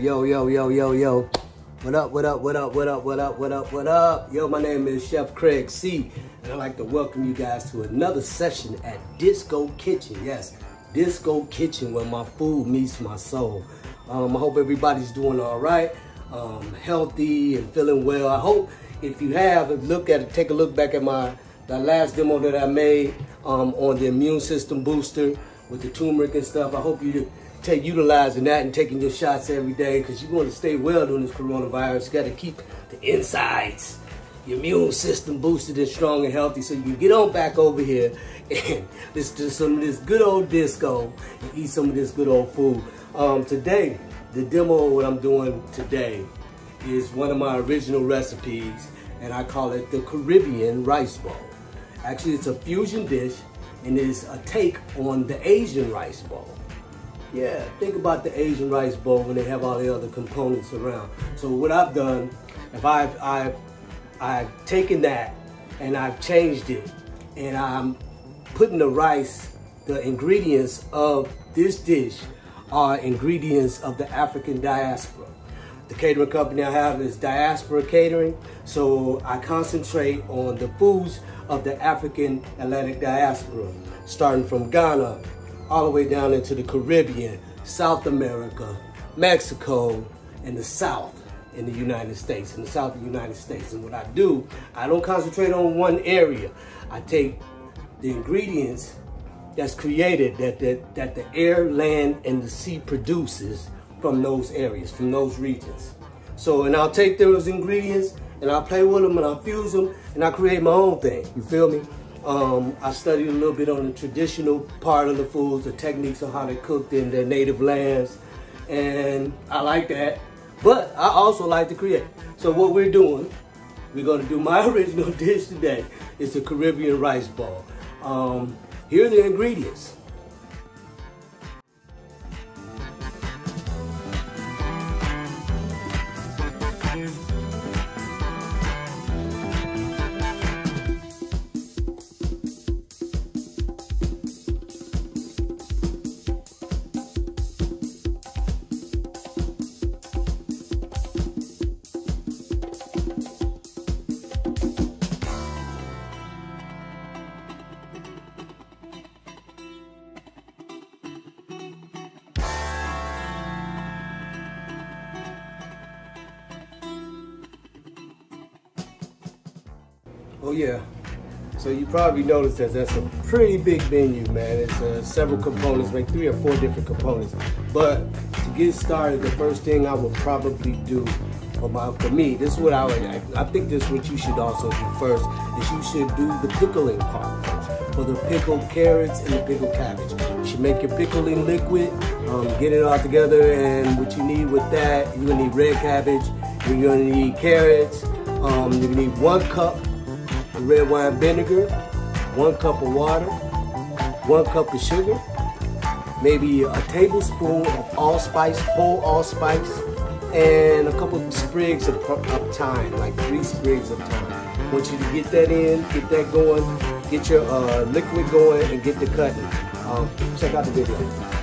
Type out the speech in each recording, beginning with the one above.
Yo, yo, yo, yo, yo. What up, what up, what up, what up, what up, what up, what up? Yo, my name is Chef Craig C. And I'd like to welcome you guys to another session at Disco Kitchen. Yes, Disco Kitchen where my food meets my soul. Um, I hope everybody's doing all right, um, healthy and feeling well. I hope if you have, look at take a look back at my the last demo that I made um, on the immune system booster with the turmeric and stuff. I hope you take utilizing that and taking your shots every day because you want to stay well during this coronavirus. You got to keep the insides, your immune system boosted and strong and healthy so you can get on back over here and listen to some of this good old disco and eat some of this good old food. Um, today, the demo of what I'm doing today is one of my original recipes and I call it the Caribbean rice bowl. Actually, it's a fusion dish and it's a take on the Asian rice bowl. Yeah, think about the Asian rice bowl when they have all the other components around. So what I've done, if I've I've I've taken that and I've changed it, and I'm putting the rice, the ingredients of this dish are ingredients of the African diaspora. The catering company I have is Diaspora Catering, so I concentrate on the foods of the African Atlantic diaspora, starting from Ghana, all the way down into the Caribbean, South America, Mexico, and the South in the United States, in the South of the United States. And what I do, I don't concentrate on one area. I take the ingredients that's created that, that, that the air, land, and the sea produces from those areas, from those regions. So, and I'll take those ingredients and I'll play with them and I'll fuse them and I'll create my own thing. You feel me? Um, I studied a little bit on the traditional part of the foods, the techniques of how they cooked in their native lands, and I like that. But I also like to create. So what we're doing, we're gonna do my original dish today. It's a Caribbean rice ball. Um, here are the ingredients. Oh yeah. So you probably noticed that that's a pretty big menu, man. It's uh, several components, like three or four different components. But to get started, the first thing I would probably do for, my, for me, this is what I would, I, I think this is what you should also do first, is you should do the pickling part first. For the pickled carrots and the pickled cabbage. You should make your pickling liquid, um, get it all together, and what you need with that, you're gonna need red cabbage, you're gonna need carrots, um, you're gonna need one cup red wine vinegar, one cup of water, one cup of sugar, maybe a tablespoon of allspice, whole allspice, and a couple of sprigs of, of thyme, like three sprigs of thyme. I want you to get that in, get that going, get your uh, liquid going, and get the cutting. Um, check out the video.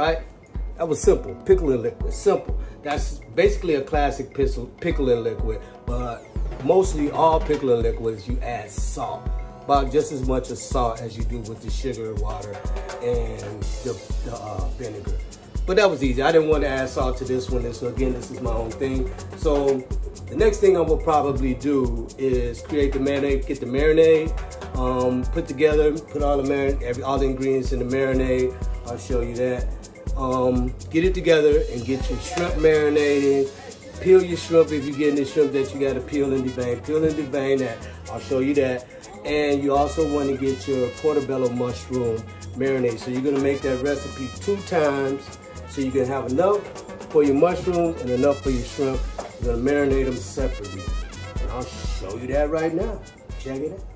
Right? That was simple. Pickling liquid, simple. That's basically a classic pickling liquid, but mostly all pickling liquids you add salt. About just as much as salt as you do with the sugar, water, and the, the uh, vinegar. But that was easy. I didn't want to add salt to this one. So again, this is my own thing. So the next thing I will probably do is create the marinade, get the marinade, um, put together, put all the marinade, every all the ingredients in the marinade. I'll show you that. Um, get it together and get your shrimp marinated. Peel your shrimp if you're getting the shrimp that you got to peel in the vein. Peel in the vein. That I'll show you that. And you also want to get your portobello mushroom marinade. So you're gonna make that recipe two times so you can have enough for your mushrooms and enough for your shrimp. You're gonna marinate them separately. And I'll show you that right now. Check it out.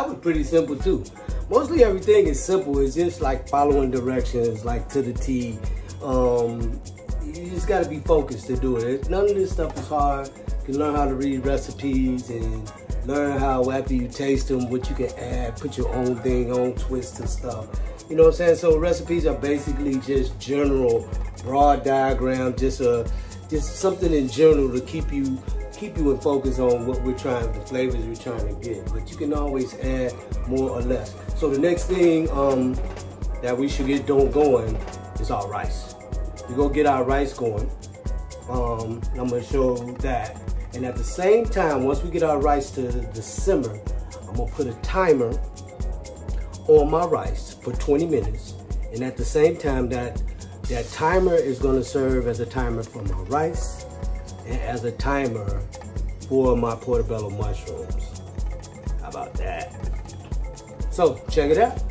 That was pretty simple too. Mostly everything is simple. It's just like following directions, like to the T. Um, you just gotta be focused to do it. None of this stuff is hard. You can learn how to read recipes and learn how after you taste them, what you can add, put your own thing, own twist and stuff. You know what I'm saying? So recipes are basically just general, broad diagram, just a, just something in general to keep you keep you in focus on what we're trying, the flavors we're trying to get. But you can always add more or less. So the next thing um, that we should get going is our rice. We go get our rice going. Um, I'm gonna show that. And at the same time, once we get our rice to the simmer, I'm gonna put a timer on my rice for 20 minutes. And at the same time, that that timer is gonna serve as a timer for my rice as a timer for my portobello mushrooms. How about that? So check it out.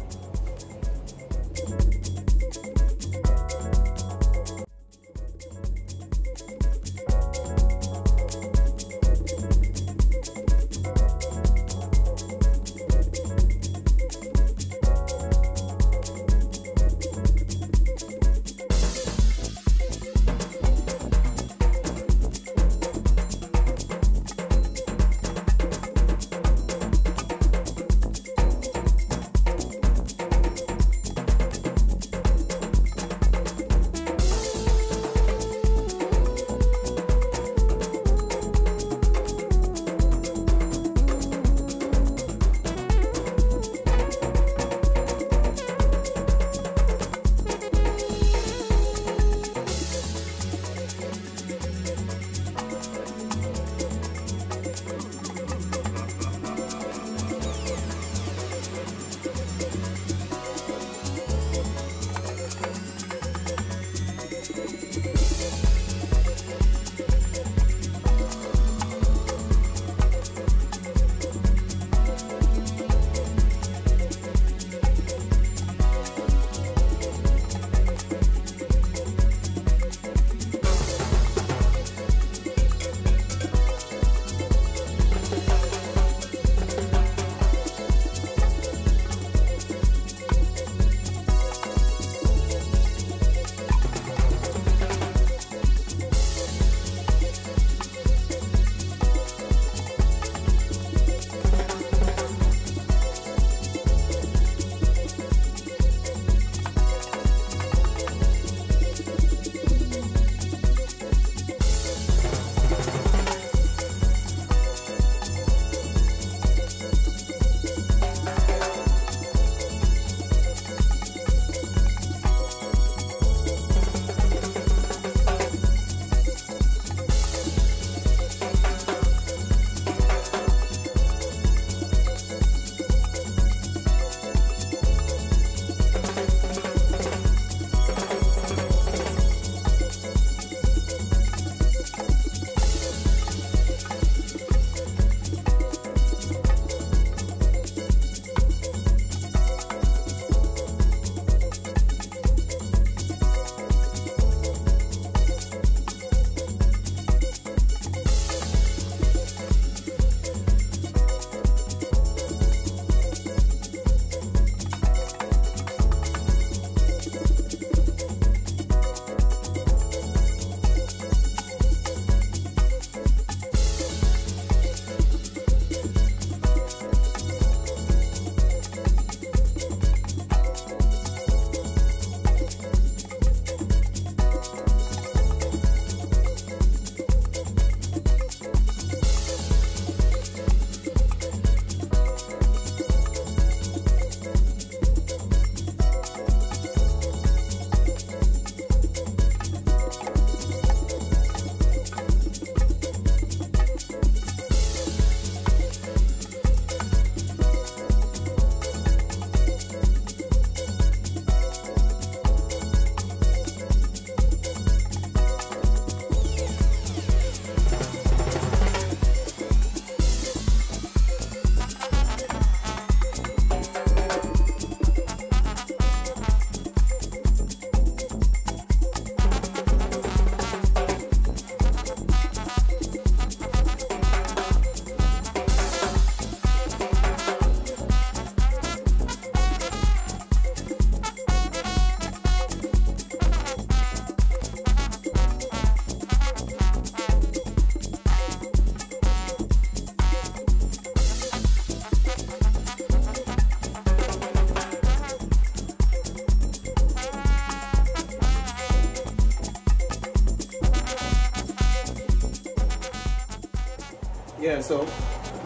Yeah, so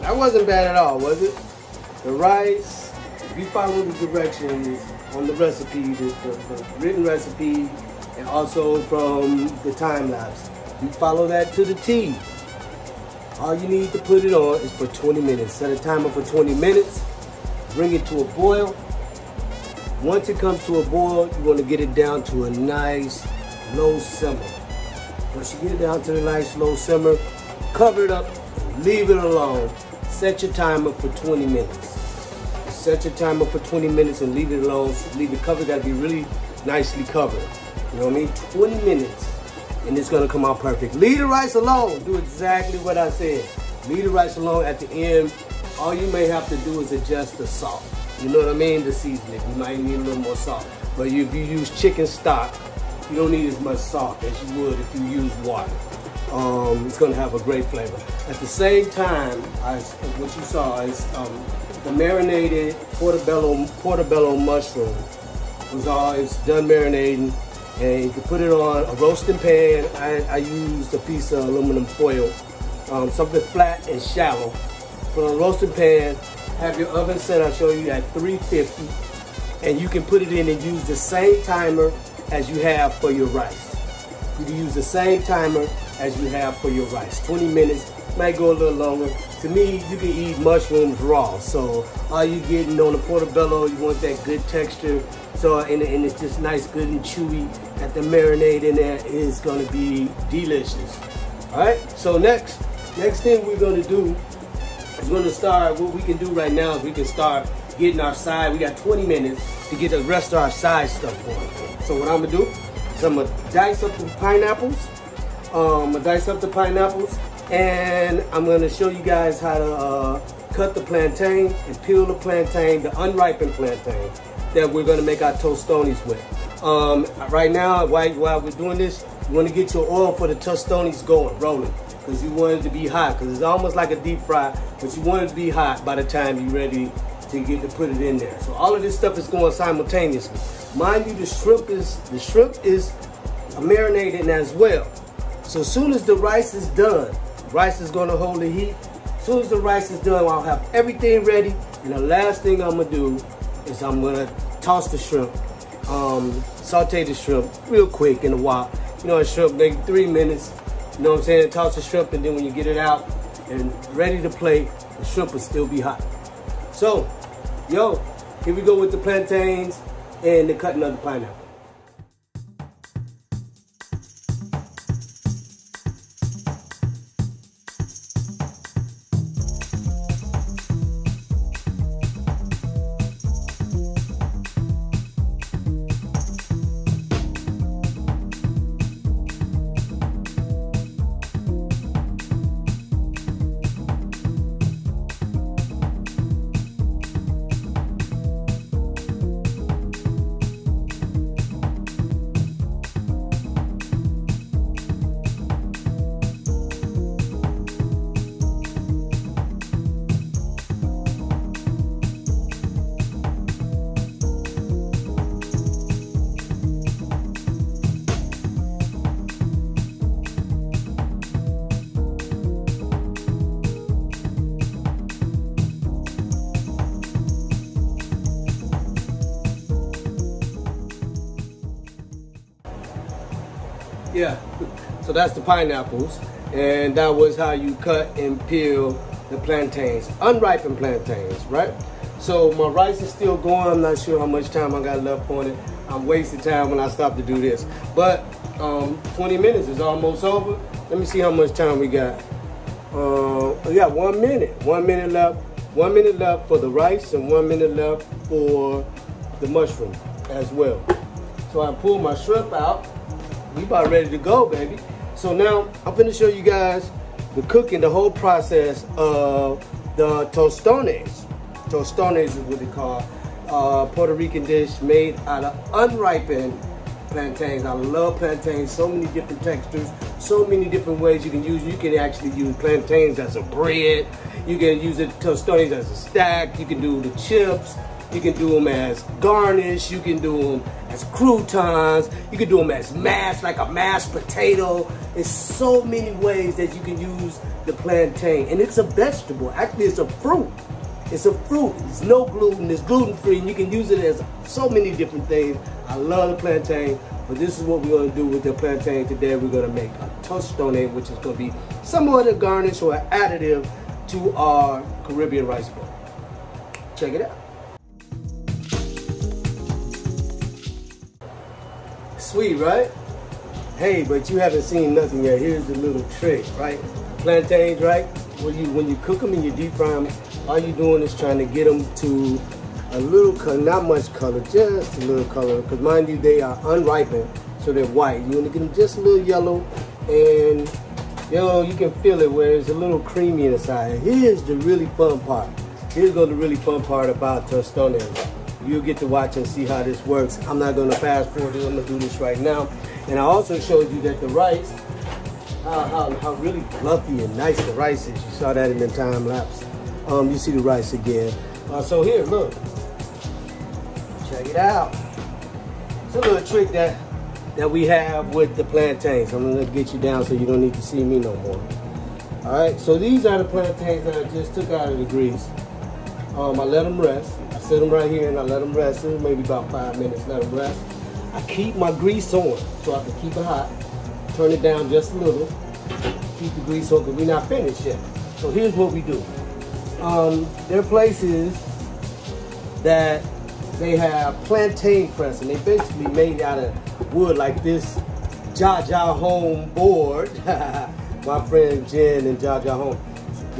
that wasn't bad at all, was it? The rice, if you follow the directions on the recipe, the, the, the written recipe, and also from the time lapse, you follow that to the T. All you need to put it on is for 20 minutes. Set a timer for 20 minutes. Bring it to a boil. Once it comes to a boil, you want to get it down to a nice low simmer. Once you get it down to a nice low simmer, cover it up, leave it alone. Set your timer for 20 minutes. Set your timer for 20 minutes and leave it alone. Leave it covered. Got to be really nicely covered. You know what I mean? 20 minutes and it's gonna come out perfect. Leave the rice alone. Do exactly what I said. Leave the rice alone at the end. All you may have to do is adjust the salt. You know what I mean? The seasoning. You might need a little more salt. But if you use chicken stock, you don't need as much salt as you would if you use water. Um, it's gonna have a great flavor. At the same time, what you saw is um, the marinated portobello portobello mushroom was all it's done marinating and you can put it on a roasting pan. I, I used a piece of aluminum foil, um, something flat and shallow. Put on a roasting pan, have your oven set, I'll show you at 350, and you can put it in and use the same timer as you have for your rice. You can use the same timer as you have for your rice. 20 minutes, might go a little longer. To me, you can eat mushrooms raw. So all you getting on the portobello, you want that good texture. So, and, and it's just nice, good and chewy. That the marinade in there is gonna be delicious. All right, so next, next thing we're gonna do is gonna start, what we can do right now is we can start getting our side. We got 20 minutes to get the rest of our side stuff going. So what I'm gonna do is I'm gonna dice up some pineapples. Um, dice up the pineapples and I'm gonna show you guys how to uh, cut the plantain and peel the plantain, the unripened plantain that we're gonna make our tostones with. Um, right now, while, while we're doing this, you wanna get your oil for the tostones going, rolling, because you want it to be hot, because it's almost like a deep fry, but you want it to be hot by the time you're ready to get to put it in there. So all of this stuff is going simultaneously. Mind you, the shrimp is the shrimp is marinated as well. So as soon as the rice is done, rice is gonna hold the heat. As soon as the rice is done, I'll have everything ready. And the last thing I'm gonna do is I'm gonna toss the shrimp, um, saute the shrimp real quick in a wok. You know, a shrimp, maybe three minutes. You know what I'm saying? Toss the shrimp, and then when you get it out and ready to plate, the shrimp will still be hot. So, yo, here we go with the plantains and the cutting of the pineapple. That's the pineapples. And that was how you cut and peel the plantains, unripened plantains, right? So my rice is still going. I'm not sure how much time I got left on it. I'm wasting time when I stop to do this. But um, 20 minutes is almost over. Let me see how much time we got. Uh, we got one minute. One minute left. One minute left for the rice and one minute left for the mushroom as well. So I pull my shrimp out we about ready to go, baby. So now I'm gonna show you guys the cooking, the whole process of the tostones. Tostones is what they call uh, Puerto Rican dish made out of unripened plantains. I love plantains, so many different textures, so many different ways you can use. You can actually use plantains as a bread. You can use it tostones as a stack. You can do the chips. You can do them as garnish. You can do them as croutons. You can do them as mashed, like a mashed potato. There's so many ways that you can use the plantain. And it's a vegetable. Actually, it's a fruit. It's a fruit. It's no gluten. It's gluten free. And you can use it as so many different things. I love the plantain. But this is what we're going to do with the plantain today. We're going to make a tostone, which is going to be somewhat a garnish or an additive to our Caribbean rice bowl. Check it out. Sweet, right? Hey, but you haven't seen nothing yet. Here's the little trick, right? Plantains, right? When you when you cook them and you deep fry them, all you're doing is trying to get them to a little color, not much color, just a little color. Because mind you, they are unripened, so they're white. You want to get them just a little yellow, and you know you can feel it where it's a little creamy inside. Here's the really fun part. Here's the really fun part about tostones. You'll get to watch and see how this works. I'm not going to fast forward it. I'm to do this right now. And I also showed you that the rice, how, how, how really fluffy and nice the rice is. You saw that in the time lapse. Um, you see the rice again. Uh, so here, look. Check it out. It's a little trick that that we have with the plantains. I'm gonna get you down so you don't need to see me no more. All right, so these are the plantains that I just took out of the grease. Um, I let them rest. I set them right here and I let them rest. Maybe about five minutes, let them rest. I keep my grease on so I can keep it hot. Turn it down just a little. Keep the grease on because we're not finished yet. So here's what we do. Um, there are places that they have plantain press and they basically made out of wood like this Jaja Home board. My friend Jen and Jaja Home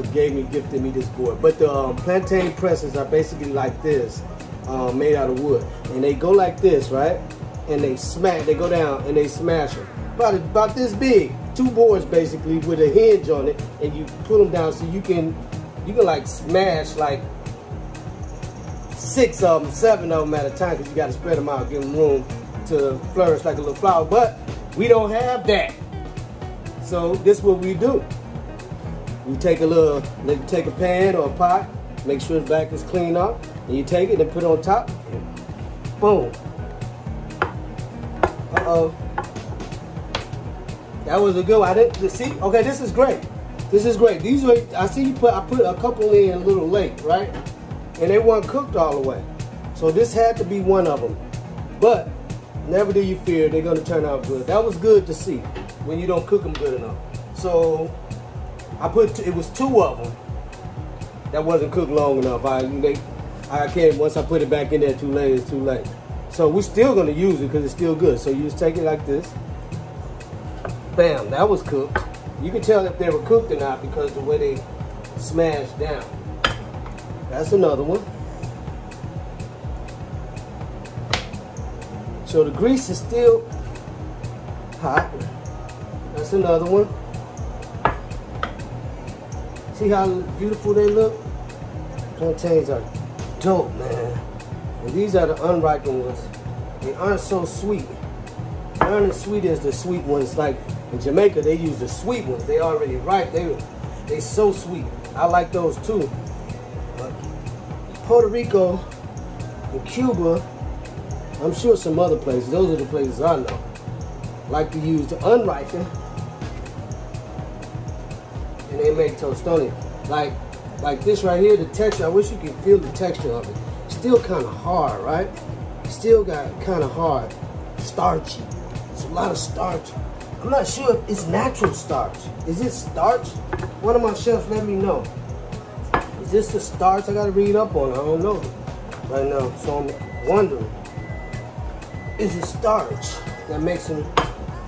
gave me, gifted me this board. But the um, plantain presses are basically like this, um, made out of wood. And they go like this, right? And they smash, they go down and they smash them. About, about this big, two boards basically with a hinge on it. And you put them down so you can you can like smash like six of them, seven of them at a time because you got to spread them out, give them room to flourish like a little flower. But we don't have that. So this is what we do. You take a little, take a pan or a pot, make sure the back is clean off, and you take it and put it on top, boom. Uh-oh. That was a good one. I didn't, see, okay, this is great. This is great. These are, I see you put, I put a couple in a little late, right? And they weren't cooked all the way. So this had to be one of them. But never do you fear, they're gonna turn out good. That was good to see when you don't cook them good enough. So I put, it was two of them that wasn't cooked long enough. I, they, I can't, once I put it back in there too late, it's too late. So we're still gonna use it because it's still good. So you just take it like this. Bam, that was cooked. You can tell if they were cooked or not because the way they smashed down. That's another one. So the grease is still hot. That's another one. See how beautiful they look? Plantains are dope, man. And these are the unripened ones. They aren't so sweet. They aren't as sweet as the sweet ones like in Jamaica, they use the sweet ones. They already ripe. They they so sweet. I like those too. But Puerto Rico and Cuba, I'm sure some other places, those are the places I know, like to use the unripened and they make tostoni. Like like this right here, the texture, I wish you could feel the texture of it. Still kind of hard, right? Still got kind of hard, starchy. It's a lot of starch. I'm not sure if it's natural starch. Is it starch? One of my chefs let me know. Is this the starch? I gotta read up on. I don't know right now. So I'm wondering. Is it starch that makes them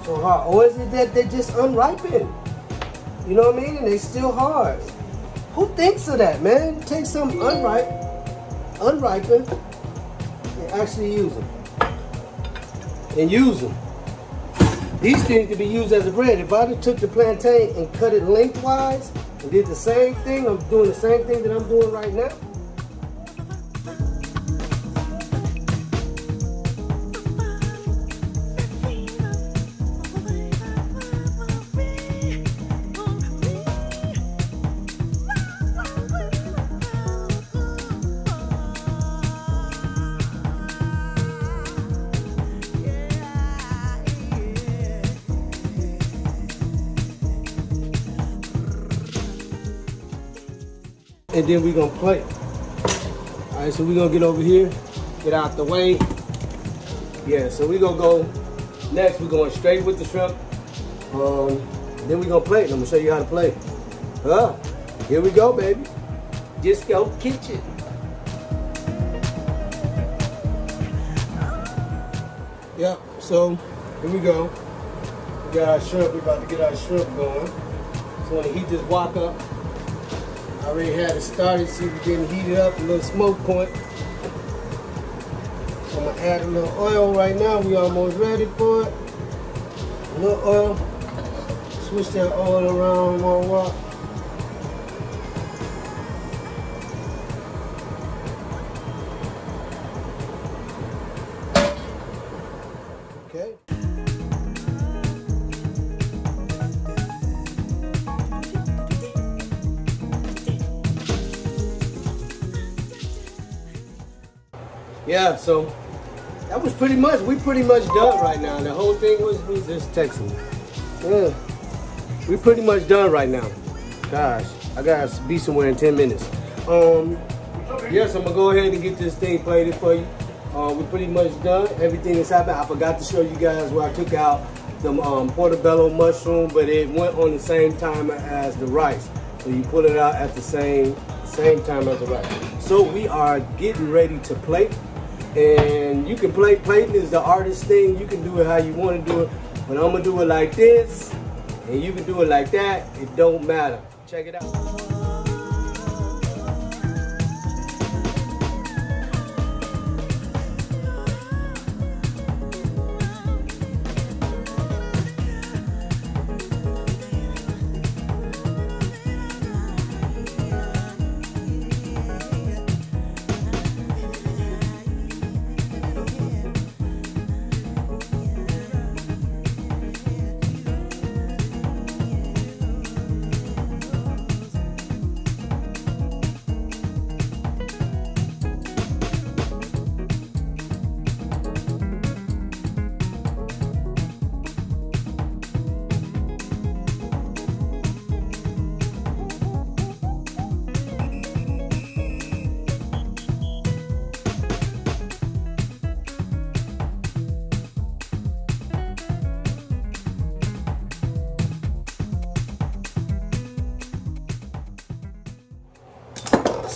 so hard? Or is it that they're just unripened? You know what I mean? And they still hard. Who thinks of that, man? Take some unripe, unripened, and actually use them. And use them. These things can be used as a bread. If I took the plantain and cut it lengthwise and did the same thing, I'm doing the same thing that I'm doing right now, and then we're gonna plate. All right, so we're gonna get over here, get out the way. Yeah, so we're gonna go, next we're going straight with the shrimp. Um, then we're gonna plate. I'm gonna show you how to play. Huh? Here we go, baby. Disco Kitchen. Yep, so here we go. We got our shrimp, we about to get our shrimp going. So when the heat this wok up, already had it started, see if we getting heated up, a little smoke point. I'm gonna add a little oil right now, we almost ready for it. A little oil, switch that oil around one wok. So that was pretty much, we pretty much done right now. The whole thing was, was just texting. Yeah, we pretty much done right now. Gosh, I gotta be somewhere in 10 minutes. Um, yes, I'm gonna go ahead and get this thing plated for you. Uh, we're pretty much done. Everything is happening. I forgot to show you guys where I took out the um, portobello mushroom, but it went on the same time as the rice. So you pull it out at the same same time as the rice. So we are getting ready to plate. And you can play, plating is the artist thing. You can do it how you want to do it. But I'm gonna do it like this, and you can do it like that. It don't matter. Check it out.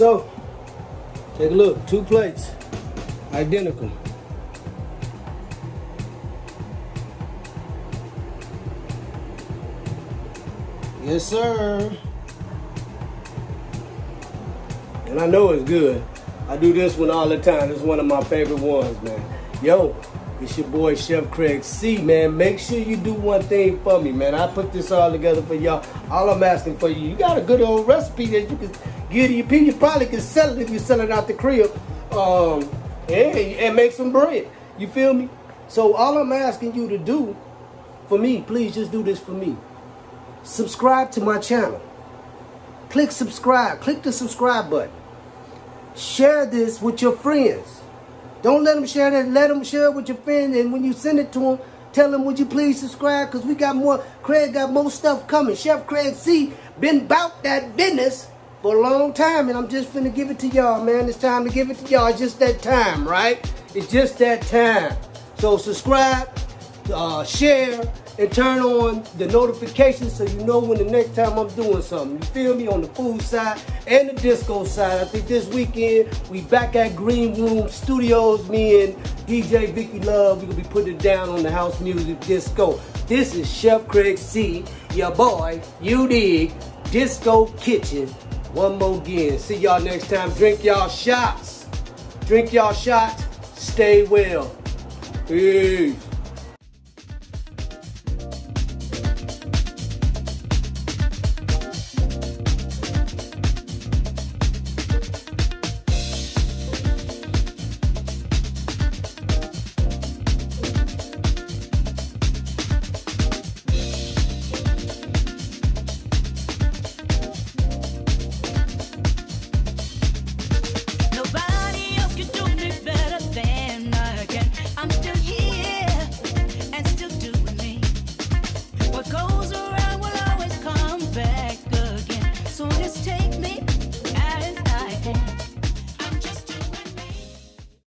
So, take a look, two plates, identical. Yes, sir. And I know it's good. I do this one all the time. It's one of my favorite ones, man. Yo, it's your boy Chef Craig C, man. Make sure you do one thing for me, man. I put this all together for y'all. All I'm asking for you, you got a good old recipe that you can give to your. You probably can sell it if you're selling out the crib. Um, and, and make some bread. You feel me? So all I'm asking you to do for me, please just do this for me. Subscribe to my channel. Click subscribe. Click the subscribe button. Share this with your friends. Don't let them share that. Let them share it with your friends. And when you send it to them, tell them, would you please subscribe? Because we got more. Craig got more stuff coming. Chef Craig C. been about that business for a long time. And I'm just finna give it to y'all, man. It's time to give it to y'all. It's just that time, right? It's just that time. So subscribe, uh, share, and turn on the notifications so you know when the next time I'm doing something. You feel me? On the food side and the disco side. I think this weekend we back at Green Room Studios. Me and DJ Vicky Love. We're gonna be putting it down on the house music disco. This is Chef Craig C, your boy, you dig, Disco Kitchen. One more again. See y'all next time. Drink y'all shots. Drink y'all shots. Stay well. Peace.